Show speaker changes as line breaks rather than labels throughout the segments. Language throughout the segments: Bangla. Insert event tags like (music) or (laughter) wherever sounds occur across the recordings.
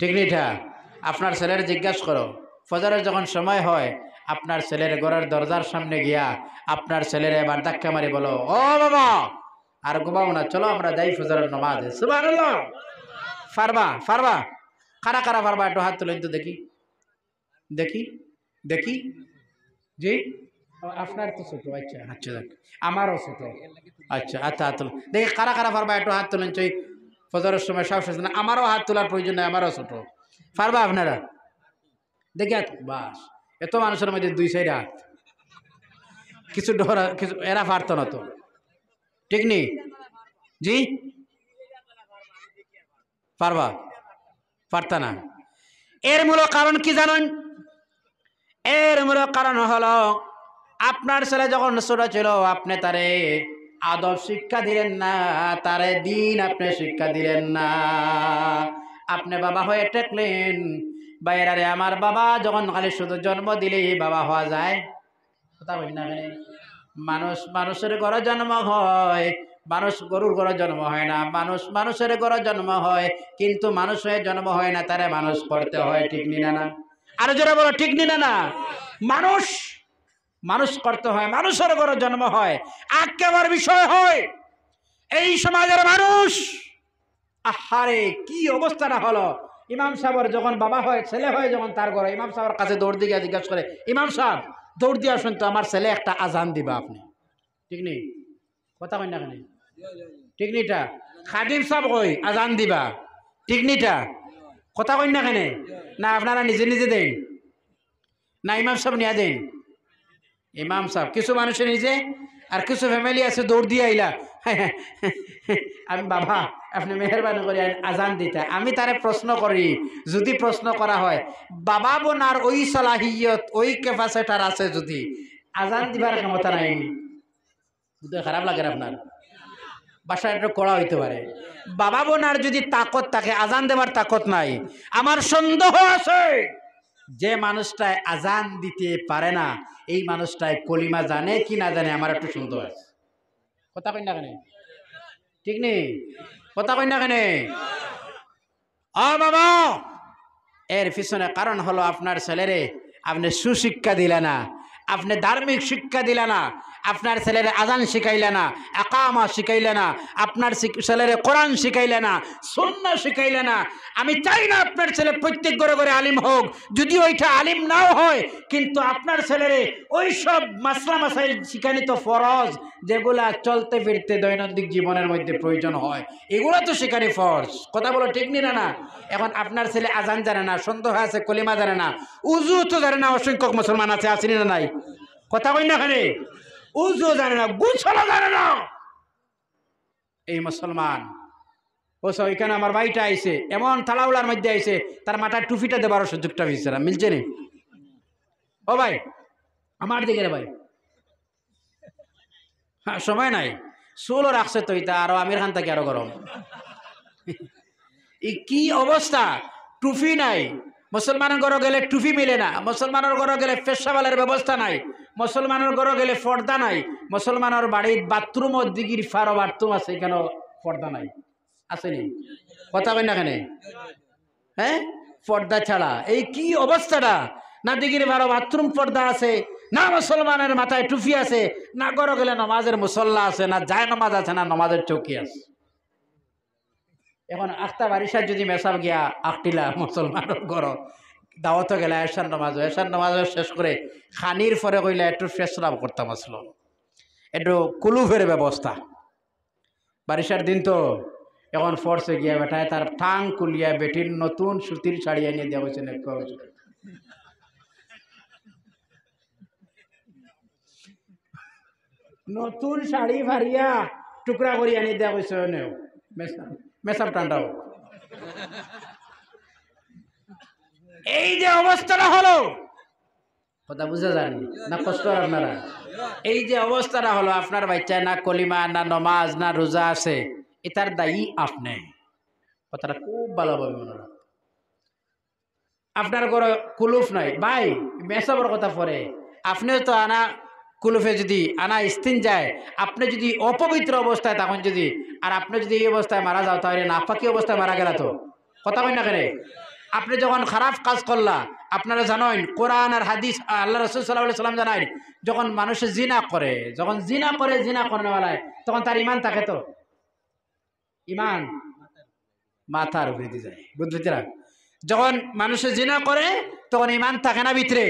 ঠিক নিঠা আপনার ছেলের জিজ্ঞাসা করো। ফজরের যখন সময় হয়, আপনার ছেলের ঘরের দরজার সামনে গিয়া আপনার ছেলের এবার ধাক্কা মারি বলো, ও বাবা, আর ঘুমাও না, চলো আমরা যাই ফজরের নমাজ। ফারবা ফারবা। কারা কারা ফারবা, একটু হাত তুলেন তো দেখি। দেখি দেখি। জি? আপনার তো ছোট আচ্ছা আচ্ছা দেখ আমারও ছোট। আচ্ছা আচ্ছা হাত তুলো দেখি, কারা কারা পারবা একটু হাত তুলেন, চাই। ফজরের সময় সব শেষ না, আমারও হাত তোলার প্রয়োজন নেই, আমারও ছোট। পারবা আপনারা? দেখি বাস। এত মানুষের মধ্যে দুই সাইড হাত। কিছু ডরা কিছু, এরা পারতো না তো। ঠিক নেই জি? পারবা? পারতা না। এর মূল কারণ কি জানেন? এর মূল কারণ হলো, আপনার ছেলে যখন ছোট ছিল, আপনি তারে আদব শিক্ষা দিলেন না, তারে দিন আপনি শিক্ষা দিলেন না। আপনি বাবা হয়ে টেকলেন বাইরারে আমার বাবা, যখন খালি শুধু জন্ম দিলেই বাবা হওয়া যায়। কথা বলি না মানুষ মানুষের ঘরে জন্ম হয়, মানুষ গরুর ঘরে জন্ম হয় না। মানুষ মানুষের ঘরে জন্ম হয়, কিন্তু মানুষ হয়ে জন্ম হয় না, তারে মানুষ করতে হয়, ঠিক নিনা না? আরও জোরে বলো, ঠিক নি না না? মানুষ মানুষ করতে হয়, মানুষের ঘরে জন্ম হয়। আকেবার বিষয় হয়, এই সমাজের মানুষ, আহারে, কি অবস্থাটা হলো? ইমাম সাহেবের যখন বাবা হয়, ছেলে হয় যখন তার ঘরে, ইমাম সাহেবের কাছে দৌড় দিয়ে জিজ্ঞাসা করে, ইমাম সাহেব, দৌড় দিয়ে আসুন তো, আমার ছেলে একটা আজান দিবা আপনি। ঠিক নেই? কথা কই না কেন? ঠিক নিটা খাদিম সাহেব কই, আজান দিবা? ঠিক নিটা কথা কই না কেন? না, আপনারা নিজে নিজে দেন। না, ইমাম সাহেব নিয়ে দেন। ইমাম সাহেব, কিছু মানুষের নিজে আর কিছু ফ্যামিলি আছে, দৌড় দিয়ে আইলা। (laughs) আমি বাবা, আপনি মেহরবানি করে আজান দিতে। আমি তারে প্রশ্ন করি, যদি প্রশ্ন করা হয়, বাবা বোনার ওই সলাহিয়ত, ওই ক্যাপাসিটার আছে যদি, আজান দিবার ক্ষমতা নাই। খারাপ লাগে আপনার। বাসায় একটু কড়া হইতে পারে। বাবা বোনার যদি তাকত থাকে, আজান দেবার তাকত নাই। আমার সন্দেহ আছে। যে মানুষটাই আজান দিতে পারে না, এই মানুষটাই কলিমা জানে কি না জানে, আমার একটু শুনতে আছে কথা কই না কেন? ঠিক নেই? কথা কই না কেন? বাবা! এর পিছনে কারণ হলো আপনার ছেলেরে আপনি সুশিক্ষা দিলে না, আপনি ধার্মিক শিক্ষা দিলে না আপনার ছেলেরে আজান শিখাইলে না, একামা শিখাইলে না, আপনার ছেলেরে কোরআন শিখাইলে না সন্না শিখাইলে না, আমি চাই না আপনার ছেলে প্রত্যেক ঘরে ঘরে আলিম হোক। যদি ওইটা আলিম নাও হয়, কিন্তু আপনার ছেলেরে ওই সব মাসলা মাসাইল শিখানি তো ফরজ, যেগুলা চলতে ফিরতে দৈনন্দিন জীবনের মধ্যে প্রয়োজন হয়। এগুলো তো শিখানি ফরজ। কথা বলো ঠিক নি না এখন আপনার ছেলে আজান জানে না, সন্দেহ আছে, কলিমা জানে না, উজু তো জানে না অসংখ্য মুসলমান আছে আসেনি না নাই? কথা কই না খানে উজু জানে না গুছলা জানে না। এই মুসলমান, ও সব এখানে আমার বাড়িটা আইছে, এমন থালাউলার মধ্যে আইছে, তার মাথায় টুপিটা দেবার সুযোগটা হয়েছে না, মিলছে নি? ও ভাই, আমার দিকে রে ভাই। হ্যাঁ সময় নাই। চুলও রাখছে তো এটা, আরও আমির খান থেকে আরও গরম। এই কি অবস্থা? টুপি নাই। মুসলমানের ঘরে গেলে টুপি মিলে না, মুসলমানের ঘরে গেলে পেশাবালের ব্যবস্থা নাই। মুসলমানের ঘরে গেলে পর্দা নাই। মুসলমানের বাড়ির বাথরুম ও দিঘির ফারো বাথরুম আছে, এখানে পর্দা নাই। আসেনি কথা কই না কেন? হ্যাঁ? পর্দা ছাড়া। এই কি অবস্থাটা? না দিঘির বারো বাথরুম পর্দা আছে, না মুসলমানের মাথায় টুপি আছে, না ঘরে গেলে নমাজের মুসল্লা আছে, না যায় নমাজ আছে, না নমাজের চৌকি আছে। এখন আখতা বারিশার যদি মেসাব গিয়া আখটিলা মুসলমানের ঘর। দাওয়াত গেলে এসার নামাজ এসার নামাজ শেষ করে খানির পরে কইলে একটু লাভ করতাম আসলো। একটু কুলুফের ব্যবস্থা। বারিশার দিন তো এখন ফোর্সে গিয়া বেটায় তার ঠাং কুলিয়া বেটির নতুন সুতির শাড়ি এনে দেওয়া হয়েছে। নতুন শাড়ি ফারিয়া টুকরা করে আনি দেওয়া হয়েছে মেসাব টান্ডাও এই যে অবস্থাটা হলো। কথা বুঝা যান, না কষ্ট আপনারা? এই যে অবস্থাটা হলো, আপনার বাচ্চায় না কলিমা, না নমাজ, না রোজা আছে, এটার দায়ী আপনি। কথাটা খুব ভালোভাবে মনে রাখ আপনার ঘরে কুলুফ নাই। ভাই, মেসবের কথা পরে। আপনিও তো আনা কুলুফে যদি, আনা স্তিন যায়, আপনি যদি অপবিত্র অবস্থায় তখন যদি, আর আপনি যদি এই অবস্থায় মারা যাও, তাহলে নাফাকি অবস্থায় মারা গেলা তো। কথা কই না কেন? আপনি যখন খারাপ কাজ করলা, আপনারা জানেন, কোরআন আর হাদিস, আল্লাহ রসুল সাল্লাহ সাল্লাম জানাই যখন মানুষে জিনা করে, যখন জিনা করে, জিনা করেনেওয়ালায় তখন তার ইমান থাকে তো? ইমান মাথার উপরে দিয়ে যায়। বুঝতে না যখন মানুষে জিনা করে, তখন ইমান থাকে না ভিতরে।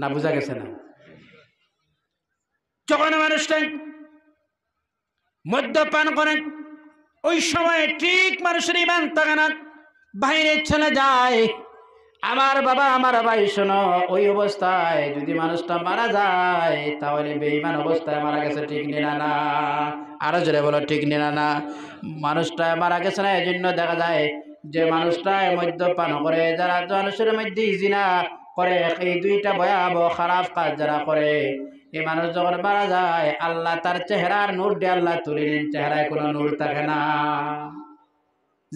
না, বোঝা গেছে না। যখন মানুষটা মদ্যপান করেন ওই সময় ঠিক মানুষের ইমান থাকে না বাইরে চলে যায়। আমার বাবা, আমার ভাই, শোনো, ওই অবস্থায় যদি মানুষটা মারা যায়, তাহলে বেইমান অবস্থায় মারা গেছে, ঠিক নিনা না আরও জোরে বলো, ঠিক নিনা না মানুষটা মারা গেছে না এই জন্য দেখা যায় যে মানুষটা মদ্যপান করে, যারা মানুষের মধ্যে ইজিনা করে, এই দুইটা ভয়াবহ খারাপ কাজ যারা করে এই মানুষ যখন মারা যায়, আল্লাহ তার চেহারার নূর দিয়ে আল্লাহ তুলে নেন। চেহারায় কোনো নূর থাকে না।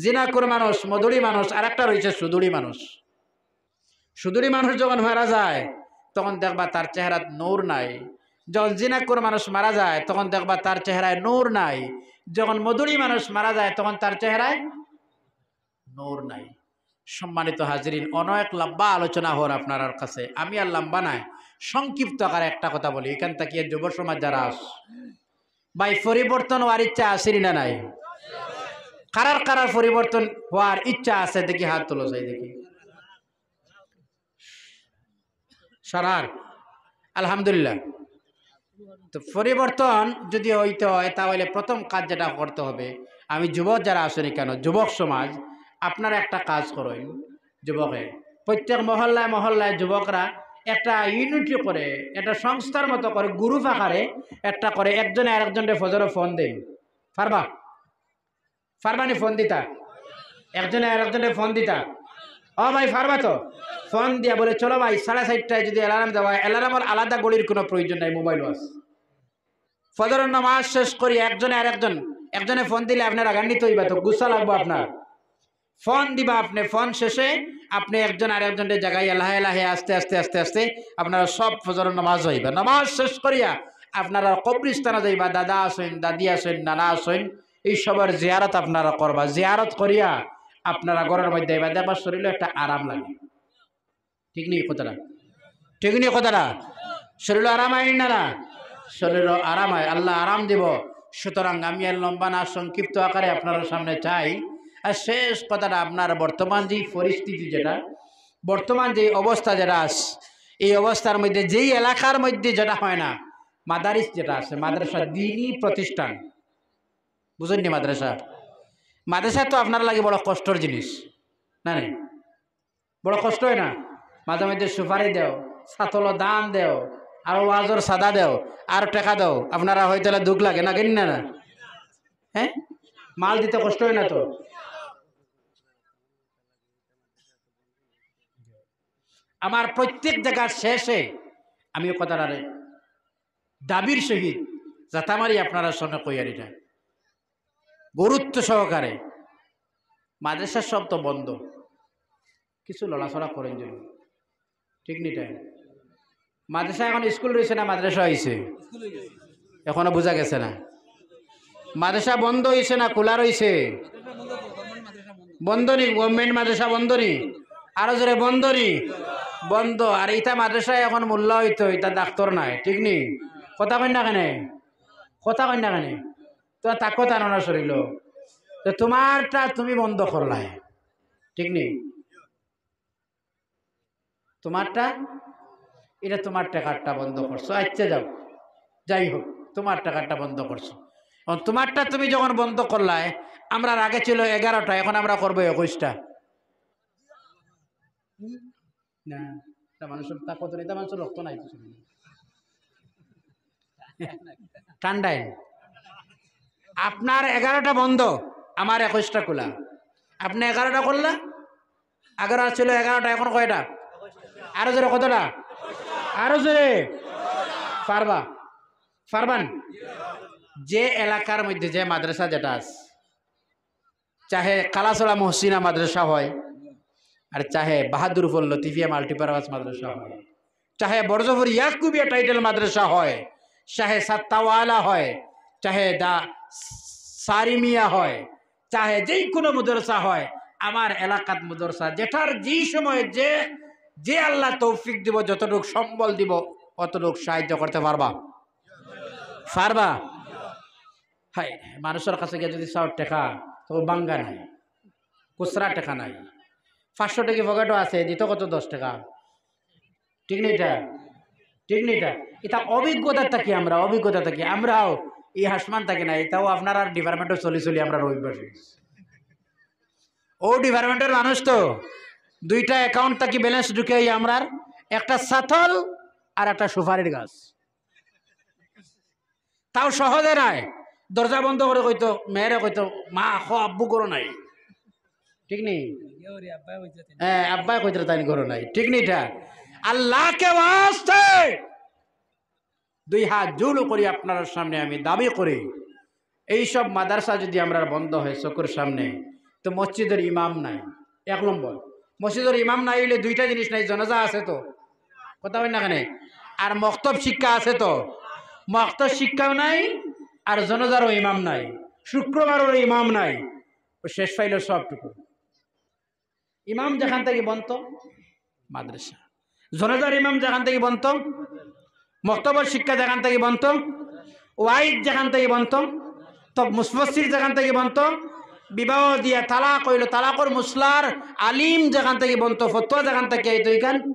জিনাকুর মানুষ, মধুরী মানুষ আর একটা রয়েছে সুদুরি মানুষ। সুদুরি মানুষ যখন মারা যায়, তখন দেখবা তার চেহারাত নূর নাই। যখন জিনাকুর মানুষ মারা যায়, তখন দেখবা তার চেহারায় নূর নাই। যখন মধুরী মানুষ মারা যায়, তখন তার চেহারায় নূর নাই। সম্মানিত হাজিরিন, অনেক লম্বা আলোচনা হন আপনার কাছে। আমি আর লম্বা নাই। সংক্ষিপ্ত আকারে একটা কথা বলি, এখান থেকে যুব সমাজ যারা আস, ভাই, পরিবর্তন হওয়ার ইচ্ছা আসেনি না নাই? কারার কারার পরিবর্তন হওয়ার ইচ্ছা আছে? দেখি হাত তোলো চাই দেখি। সারার, আলহামদুলিল্লাহ। তো পরিবর্তন যদি হইতে হয়, তাহলে প্রথম কাজ যেটা করতে হবে, আমি যুবক যারা আসেনি কেন? যুবক সমাজ, আপনারা একটা কাজ করেন, যুবকে। প্রত্যেক মহল্লায় মহল্লায় যুবকরা একটা ইউনিটি করে, একটা সংস্থার মতো করে গ্রুপ আকারে একটা করে, একজনে আরেকজনের ফজরে ফোন দেয়। পারবা পারবানি ফোন দিতা। একজনে আরেকজনের ফোন দিতা। ও ভাই পারবা তো? ফোন দিয়া বলে, চলো ভাই, সাড়ে চারটায় যদি অ্যালার্ম দেওয়া হয় অ্যালার্মের আলাদা গলির কোনো প্রয়োজন নাই মোবাইল ওয়াশ ফজরের নামাজ শেষ করি, একজনে আর একজন ফোন দিলে আপনার রাগান্বিত হইবা তো, গুসা লাগবো আপনার। ফোন দিবা আপনি, ফোন শেষে আপনি একজন আর একজনের জায়গায় এলাহে এলাহে, আস্তে আস্তে আস্তে আস্তে আপনারা সব ফজর নামাজ হইবা। নামাজ শেষ করিয়া আপনারা কবরিস্তানে যাইবা, দাদা আসেন, দাদি আসেন, নানা আসেন, এই সবার জিয়ারত আপনারা করবা। জিয়ারত করিয়া আপনারা ঘরের মধ্যে আইবা দেখবার শরীরে একটা আরাম লাগে। ঠিক নেই কথাটা? ঠিক নেই কথাটা? শরীর আরাম আইন না না? শরীর আরাম হয় আল্লাহ আরাম দিব। সুতরাং আমি আর লম্বা না, সংক্ষিপ্ত আকারে আপনার সামনে চাই। আর শেষ কথাটা আপনার বর্তমান যে পরিস্থিতি যেটা, বর্তমান যে অবস্থা যেটা আস, এই অবস্থার মধ্যে, যেই এলাকার মধ্যে যেটা হয় না, মাদারিস যেটা আছে, মাদ্রাসা দিনই প্রতিষ্ঠান। বুঝেননি মাদ্রাসা? মাদ্রাসা তো আপনার লাগে বড় কষ্টর জিনিস, না নাই বড় কষ্ট হয় না? মাঝে মধ্যে সুপারি দেও, ছাতল দান দেও, আর ওয়াজর সাদা দেও, আর টাকা দাও। আপনারা হয়তো দুঃখ লাগে, না কেন না? হ্যাঁ? মাল দিতে কষ্ট হয় না তো? আমার প্রত্যেক জায়গার শেষে আমি কথাটা দাবির সহিত যাতামারি আপনারা শোনে কইয়ারিটা। গুরুত্ব সহকারে। মাদ্রাসার সব তো বন্ধ। কিছু লড়াচড়া করেন যেন। ঠিক নিটাই মাদ্রাসা এখন স্কুল রয়েছে না মাদ্রাসা হয়েছে এখনও বোঝা গেছে না। মাদ্রাসা বন্ধ হয়েছে না খোলা রয়েছে বন্ধ নি? গভর্নমেন্ট মাদ্রাসা বন্ধ নি? আরও জোরে বন্ধ নি? বন্ধ। আর ইটা মাদ্রাসায় এখন মূল্য হইতো ইটা ডাক্তার নাই, ঠিক নি? কথা না কেনে? কথা না কেনে? তো তাকো টানো শরীর তো তোমারটা তুমি বন্ধ করলাই ঠিক নি? তোমারটা? এটা তোমার টাকারটা বন্ধ করছ। আচ্ছা যাও, যাই হোক, তোমার টাকারটা বন্ধ করছ। তোমারটা তুমি যখন বন্ধ করলাই আমরা আগে ছিল এগারোটা, এখন আমরা করব একুশটা। না এটা মানুষের তা কত এটা মানুষের রক্ত নাই কিছু ঠান্ডায়। আপনার এগারোটা বন্ধ, আমার একুশটা খোলা। আপনি এগারোটা করলা? এগারো ছিল এগারোটা, এখন কয়টা? আরও জোরে কতটা? আরও জোরে। পারবা পারবান যে এলাকার মধ্যে যে মাদ্রাসা যেটা আছে, চাহে কালাসোলা মহসিনা মাদ্রাসা হয় আর চাহে বাহাদুরফুল লতিফিয়া মাল্টিপারপাস মাদ্রাসা হয়। চাহে বরজফর ইয়াকুবিয়া টাইটেল মাদ্রাসা হয়। চাহে সাত্তাওয়ালা হয়। চাহে দা সারিমিয়া হয়। চাহে যেই কোনো মুদরসা হয়। আমার এলাকাত মুদরসা যেটার যেই সময় যে যে আল্লাহ তৌফিক দিব, যতটুক সম্বল দিব, অতটুকু সাহায্য করতে পারবা। পারবা? হাই মানুষের কাছে গিয়ে যদি সব টেকা তো বাঙ্গা নাই, খুচরা টেকা নাই। পাঁচশো টাকা পকেটও আছে? দিত কত? দশ টাকা। ঠিক নেই এটা? ঠিক নেই এটা? অভিজ্ঞতা থাকি আমরা, অভিজ্ঞতা থাকি। আমরাও এই হাসমান থাকি না, এটাও আপনার আর ডিপার্টমেন্টও চলি চলি আমরা রবিবার। ও ডিপার্টমেন্টের মানুষ তো, দুইটা অ্যাকাউন্ট থাকি ব্যালেন্স ঢুকে আমরার একটা সাথল আর একটা সুপারির গাছ। তাও সহজে নাই। দরজা বন্ধ করে কইতো, মেয়েরে কইতো, মা, আব্বু করো নাই। ঠিক নেই? হ্যাঁ আব্বাই কইতো তাই করো নাই। ঠিক নেই এটা আল্লাহকে বাঁচতে দুই হাত জুল করি আপনার সামনে আমি দাবি করি। এইসব মাদ্রাসা যদি আমরা বন্ধ হয় চকুর সামনে তো মসজিদের ইমাম নাই। এক নম্বর মসজিদের ইমাম নাই হইলে দুইটা জিনিস নাই জনজা আছে তো। কথা হয় না কেন? আর মক্তব শিক্ষা আছে তো। মক্তব শিক্ষাও নাই আর জনজারও ইমাম নাই। শুক্রবারেরও ইমাম নাই। ও শেষ পাইল সবটুকু। ইমাম যেখান থেকে বন্ত? মাদ্রাসা। জনজার ইমাম যেখান থেকে বন্ত? মক্তবর শিক্ষা যেখান থেকে বন্ত? ওয়াইদ যেখান থেকে বন্ত? তো মুসফসির যেখান থেকে বন্ত? বিবাহ দিয়া তালাক হইল তালাকর মুসলার আলিম যেখান থেকে বন্ত, ফতুয়া যেখান থেকে এই তো এখান?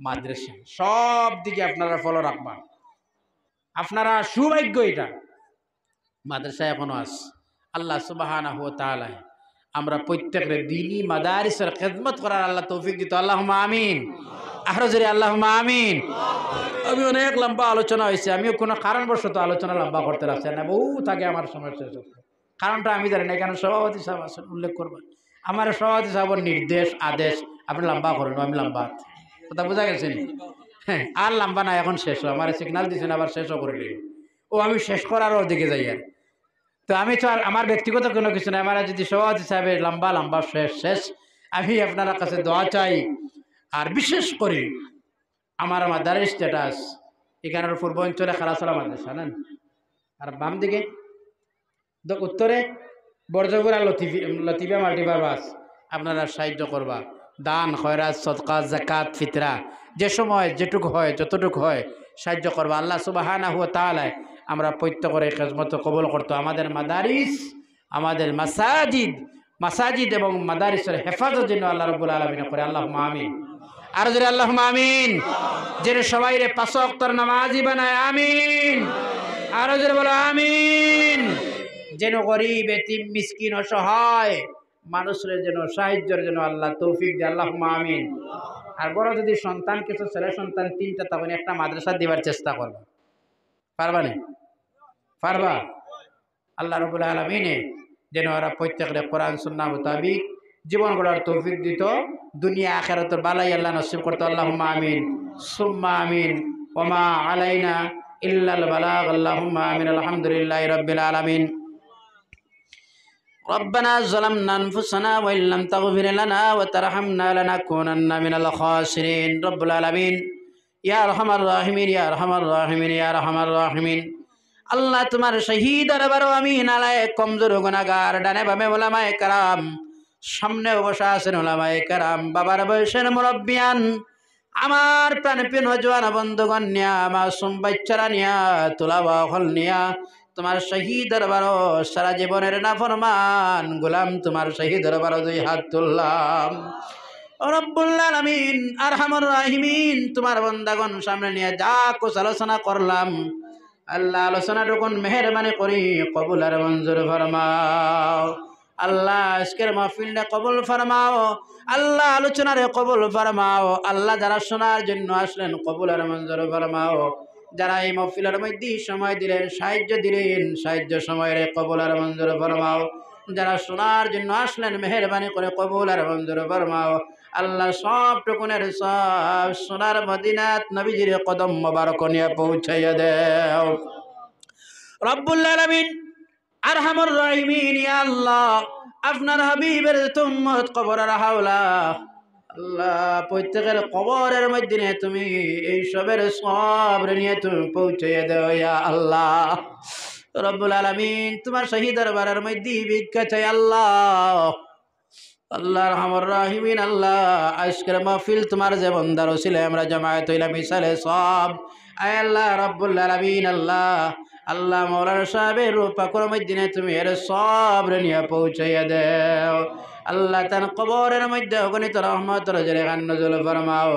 মাদ্রাসা। সব দিকে আপনারা ফলো রাখবা। আপনারা সৌভাগ্য এটা। মাদ্রাসা এখনও আস আল্লাহ সুবাহানা হুয়া তাআলা আমরা প্রত্যেকের দিনই মাদারিসের খেদমত করার আল্লাহ তৌফিক দিত। আল্লাহ আমিন। আরও জোরে আল্লাহ আমিন। আমি অনেক লম্বা আলোচনা হয়েছে আমিও কোনো কারণবশত আলোচনা লম্বা করতে রাখছি না। বহু থাকে আমার সময় শেষ হচ্ছে। কারণটা আমি জানি না কেন সভাপতি সাহেব আছেন উল্লেখ করবেন। আমার সভাপতি সাহেবের নির্দেশ আদেশ আপনি লম্বা করেন আমি লম্বা। কথা বোঝা গেছে হ্যাঁ আর লম্বা না এখন শেষ আমার সিগনাল দিয়েছেন আবার শেষও করে ও আমি শেষ করারও দিকে যাই আর। তো আমি তো আর আমার ব্যক্তিগত কোনো কিছু নাই। আমার যদি সভাপতি সাহেবের লম্বা লম্বা শেষ শেষ, আমি আপনার কাছে দোয়া চাই। আর বিশেষ করে আমার মাদার স্ট্যাটাস, এখানের পূর্বাঞ্চলে খারাসলা মাদ্রাসা নেন আর বাম দিকে উত্তরে, বর্জপুরা লতিফি লতিফা মাল্টিপার বাস আপনারা সাহায্য করবা। দান, খয়রাত, সদকা জাকাত ফিতরা, যে সময় যেটুকু হয়, যতটুকু হয়, সাহায্য করবা। আল্লাহ সুবাহানা হুয়া তাহলে আমরা প্রত্যেকের খেজমত কবল করতো। আমাদের মাদারিস, আমাদের মাসাজিদ মাসাজিদ এবং মাদারিসের হেফাজত জন্য আল্লাহ রবুল আলমিন করে। আল্লাহ মামিন আর যদি আল্লাহ মামিন যে সবাই রে পাঁচ অক্তর নামাজি বানায়, আমিন। আরও জোরে বলো, আমিন। যেন গরিব, এতিম, মিসকিন, অসহায় মানুষের যেন সাহায্যের জন্য আল্লাহ তৌফিক দিয়ে। আল্লাহ মামিন আর বড় যদি সন্তান, কিছু ছেলে সন্তান, তিনটা, তখন একটা মাদ্রাসা দিবার চেষ্টা করবা। পারবা না পারবা আল্লাহ রবুল আলমিনে যেন ওরা প্রত্যেকের কোরআন সুন্না মোতাবিক জীবন গড়ার তৌফিক দিত দুনিয়া আখেরাত বালাই আল্লাহ নসিব করতো আল্লাহ আমিন সুম্মা আমিন ওমা আলাইনা ইল্লাল বালাগ আল্লাহুম্মা আমিন আলহামদুলিল্লাহি রাব্বিল আলামিন ربنا ظلمنا أنفسنا وإن لم تغفر لنا وترحمنا لنكونن من الخاسرين رب العالمين ইয়া রহমার রাহমিন, ইয়া রহমার রাহমিন, ইয়া রহমার রাহমিন। আল্লাহ তোমার শহীদ আরবারও আমি নালায় কমজোর গুণাগার ডানে বামে ওলামায় কারাম, সামনে বসা আছেন ওলামায় কারাম, বাবার বয়সের মুরব্বিয়ান, আমার প্রাণপীন হজওয়ান বন্ধুগণ নিয়া আমার সুম্বাচ্চারা নিয়া তোলা বহল নিয়া, তোমার শহীদ দরবারও সারা জীবনের না ফরমান গোলাম তোমার শহীদ দরবারও দুই হাত তুললাম। তোমার বন্দাগণ সামনে নিয়ে যা কুছ আলোচনা করলাম, আল্লাহ আলোচনাটুকুন মেহরবানি করি, কবুল আর মঞ্জুর ফরমাও। আল্লাহ আজকের মাহফিলটা কবুল ফরমাও, আল্লাহ আলোচনারে কবুল ফরমাও, আল্লাহ যারা শোনার জন্য আসলেন কবুল আর মঞ্জুর ফরমাও। যারা এই মহফিলের মধ্যে সময় দিলেন, সাহায্য দিলেন, সাহায্য সময়ের কবুল আর মঞ্জুর ফরমাও। যারা শোনার জন্য আসলেন, মেহরবানি করে কবুল আর মঞ্জুর ফরমাও। আল্লাহ সব টুকুনের সব সোনার মদিনাত নবীজির কদম মোবারক নিয়ে পৌঁছাইয়া দেও। রব্বুল আলামিন, আরহামুর রাহিমিন, ইয়া আল্লাহ, আপনার হাবিবের তুম্মত কবরের হাওলা, আল্লাহ প্রত্যেকের কবরের মধ্যে তুমি এই সবের সব নিয়ে তুমি পৌঁছাইয়া দেও, ইয়া আল্লাহ। রব্বুল আলমিন, তোমার শহীদ দরবারের মধ্যে ভিক্ষা আল্লাহ। আল্লাহ রহমর রাহিমিন, আল্লাহ আজকের মাহফিল তোমার যে বন্দার ছিল আমরা জামায়াত হইলাম মিসালে সব। আয় আল্লাহ রব্বুল আলমিন, আল্লাহ আল্লাহ মৌলানা সাহেবের রূপা দিনে তুমি এর সব নিয়ে পৌঁছাইয়া দেও। আল্লাহ তান কবরের মধ্যে অগণিত রহমত রজরে খান নজল ফরমাও।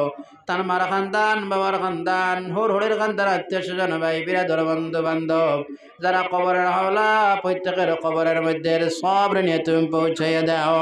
তান মার খানদান, বাবার খানদান, হোর হোরের খানদান, আত্মীয় স্বজন, ভাই, বিরাদর বন্ধু বান্ধব, যারা কবরের হাওলা প্রত্যেকের কবরের মধ্যে সব নিয়ে তুমি পৌঁছাইয়া দাও।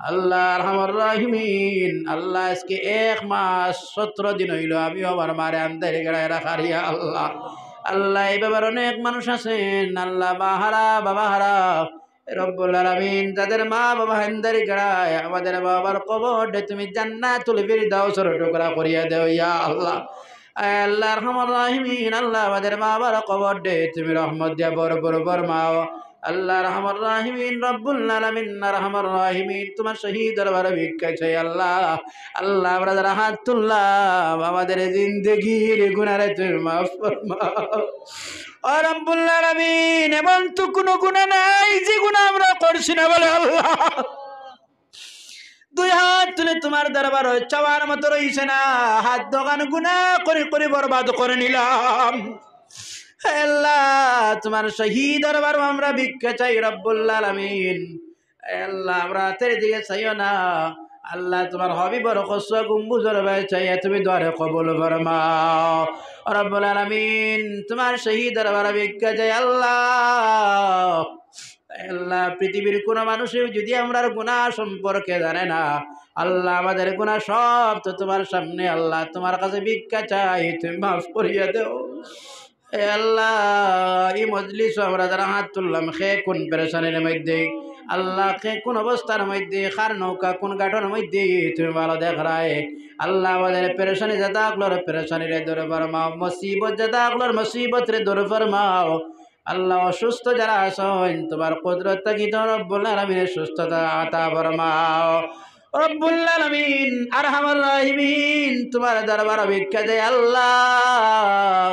আল্লাহ রহমর রাহিমিন। আল্লাহ আজকে এক মাস সতেরো দিন হইল আমি আমার মারে আন্দারে গাড়ায় রাখারিয়া আল্লাহ। আল্লাহ এই ব্যাপার অনেক মানুষ আছেন। আল্লাহ বাহারা বাবা হারা রব্বুল আলামিন যাদের মা বাবা হেন্দারি গড়ায়, আমাদের বাবার কবর তুমি জান্নাতুল ফিরদাউস সর টুকরা করিয়া দেও ইয়া আল্লাহ। আল্লাহ রহমান রাহিমিন, আল্লাহ আমাদের বাবার কবর দে তুমি রহমত দিয়া বড় বড় বরমাও আল্লাহ রহমান রাহিমিন, রব্বুল আলামিন রহমান রাহিমিন। তোমার শহীদ দরবার ভিক্ষা চাই আল্লাহ। আল্লাহ, আমরা যারা হাত তুললাম, আমাদের জিন্দগির গুনারে তুমি মাফ রব্বুল্লাহ আলামিন, এমন তো কোনো গুণা নাই যে গুণা আমরা করছি না বলে আল্লাহ। দুই হাত তুলে তোমার দরবার চাওয়ার মতো রইছে না। হাত দোকান গুণা করে করে বরবাদ করে নিলাম। তোমার শহীদ দরবার আমরা ভিক্ষা চাই রব্বুল্লাহ আলামিন। আল্লাহ, আমরা হাতের দিকে চাইও না। আল্লাহ, তোমার হবি বড় কষ্ট গুম্বুজর ভাই চাই তুমি দ্বারে কবুল ফরমাও। রব্বুল আলামিন, তোমার শহীদ দরবার ভিক্ষা চাই আল্লাহ। আল্লাহ, পৃথিবীর কোনো মানুষেও যদি আমরা গুণা সম্পর্কে জানে না, আল্লাহ আমাদের গুণা সব তো তোমার সামনে, আল্লাহ তোমার কাছে ভিক্ষা চাই, তুমি মাফ করিয়া দেও। আল্লাহ, এই মজলিস আমরা যারা হাত তুললাম খে কোন পেরেশানির মধ্যে? আল্লাহ খে কোন অবস্থার মধ্যে? খার নৌকা, কোন গাঠর মধ্যে? তুমি ভালো দেখ রায়। আল্লাহ আমাদের পেরেশানি যাদা আগলোর পেরেশানি রে দূরে ফরমাও, মুসিবত যাদা আগলোর মুসিবত রে দূরে ফরমাও। আল্লাহ, অসুস্থ যারা আসেন তোমার কুদরত থাকি তো রব্বুল আলামিনের সুস্থতা আতা ফরমাও। রব্বুল আলামিন, আরহামার রাহিমিন, তোমার দরবার ভিক্ষা দেয় আল্লাহ।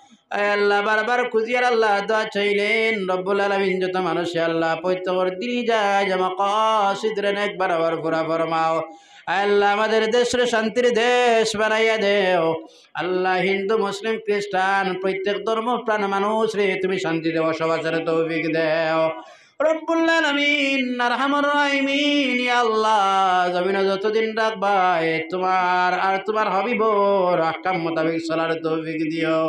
আল্লাহ, বারবার খুঁজিয়ার আল্লাহ দোয়া চাইলেন, রব্বুল আলমিন যত মানুষ আল্লাহ পৈতর দিনই যায় জামা কসিদ্রেন একবার আবার ঘোরা ফরমাও। আল্লাহ, আমাদের দেশের শান্তির দেশ বানাইয়া দেও। আল্লাহ, হিন্দু, মুসলিম, খ্রিস্টান, প্রত্যেক ধর্ম প্রাণ মানুষ রে, তুমি শান্তিতে বসবাসের তৌফিক দেও। রব্বুল্লাহ আমিন আরহামর রাহিমিন, ইয়া আল্লাহ, জমিনে যতদিন রাখবা তোমার আর তোমার হবিবর আকাম মোতাবেক চলার তৌফিক দিও।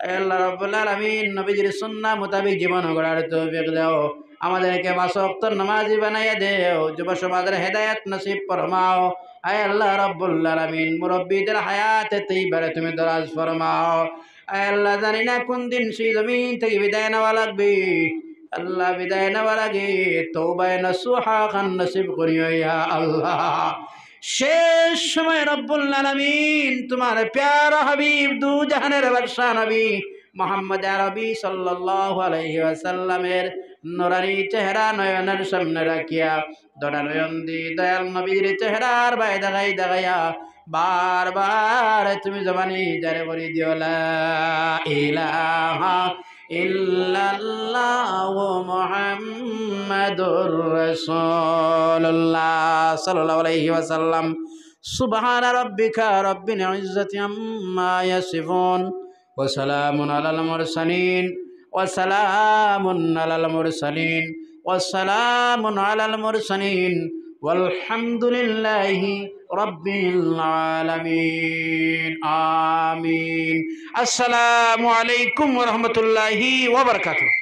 আল্লাহ রব্বুল আলামিন নবীজির সুন্নাহ মোতাবেক জীবন গড়ার তৌফিক দাও। আমাদেরকে বাসক্ত নামাজি বানাইয়া দেও, যুব সমাজের হেদায়েত নসিব ফরমাও। আয় আল্লাহ রব্বুল আলামিন, মুরব্বীদের হায়াতে তৈবারে তুমি দরাজ ফরমাও। আয় আল্লাহ, জানি না কোন দিন সেই জমিন থেকে বিদায় নেওয়া লাগবে। আল্লাহ, বিদায় নেওয়ার আগে তৌবায় নসুহা খান নসিব করিও ইয়া আল্লাহ। শেষ সময় রব্বুল আলামিন তোমার প্যারা হাবিব দু জাহানের বর্ষা নবী মোহাম্মদ আরবি সাল্লাল্লাহু আলাইহি ওয়াসাল্লামের নোরানি চেহারা নয়নের সামনে রাখিয়া দড়া নয়ন দি দয়াল নবীর চেহারার বাই দেখাই দেখাইয়া বারবার তুমি জবানি জারে করে দিও, লা ইলাহা ইল্লাল্লাহু মুহাম্মাদুর রাসূলুল্লাহ সাল্লাল্লাহু আলাইহি ওয়াসাল্লাম সুবহান রাব্বিকা রব্বিল ইজ্জাতি আম্মা ইয়াসিফুন ওয়া সালামুন আলাল মুরসালিন ওয়া সালামুন আলাল মুরসালিন ওয়া সালামুন আলাল মুরসালিন والحمد لله رب العالمين. آمين. السلام عليكم ورحمة الله وبركاته.